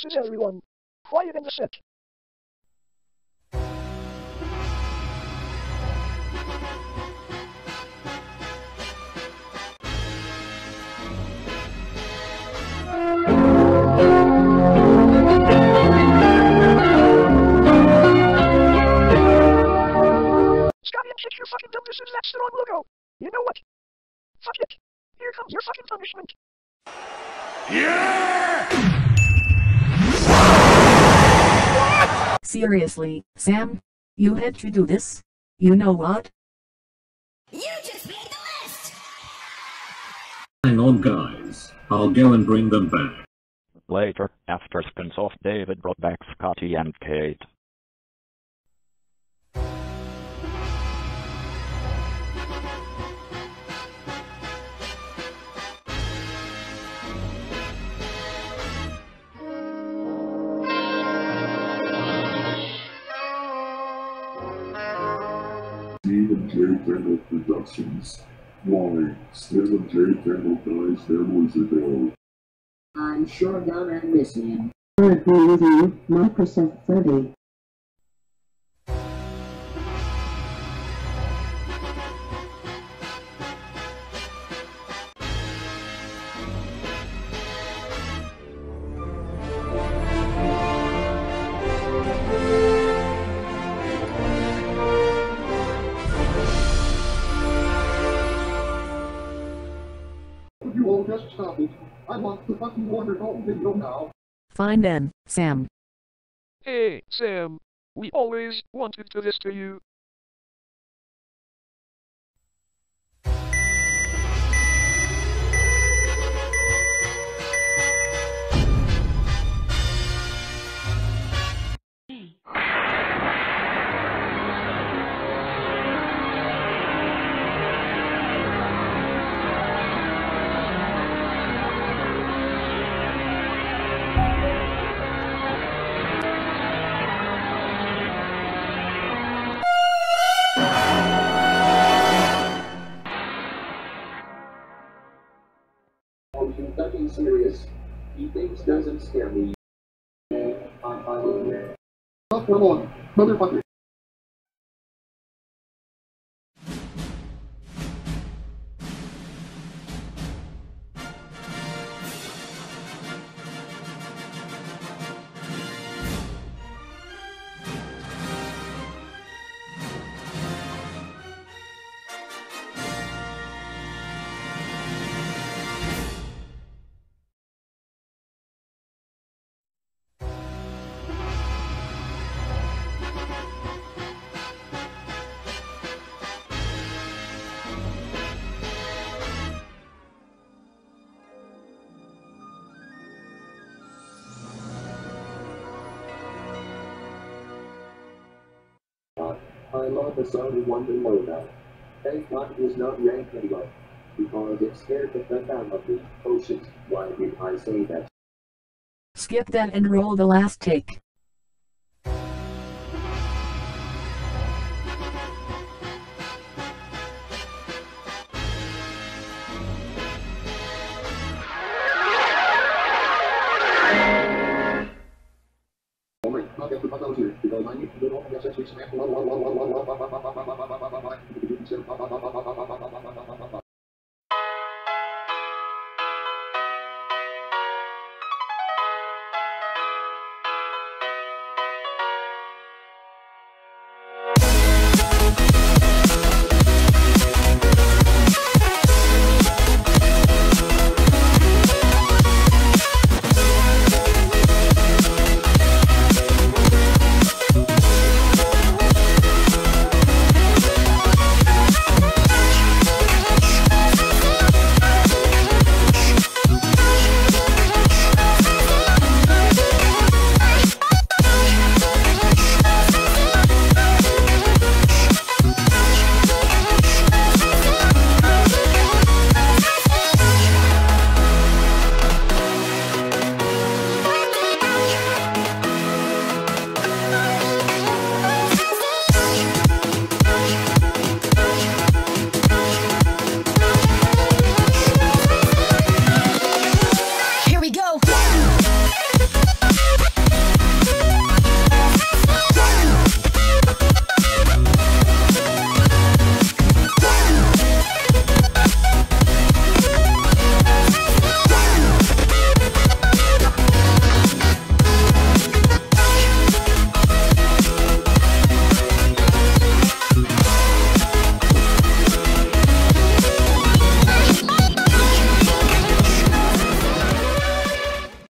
Places everyone. Quiet in the set. Sure fucking dumb this is that's the wrong logo. You know what? Fuck it. Here comes your fucking punishment. Seriously, Sam? You had to do this? You know what? You just made the list! Hang on guys, I'll go and bring them back. Later, after skins off, David brought back Scotty and Kate. Stephen J. Kendall Productions. Why, Stephen J. Kendall guys, there was a go. I'm sure gonna miss him. I agree with you, Microsoft Freddy. All just stop it. I want the fucking wonderful video now. Fine then, Sam. Hey, Sam. We always wanted to this to you. Doesn't scare me. I'm motherfucker. Love the song one below that. Thank God it is not ranked anyway. Because it scared the of me. Oh shit, why did I say that? Skip that and roll the last take. My god,